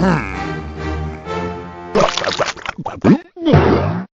Hmm.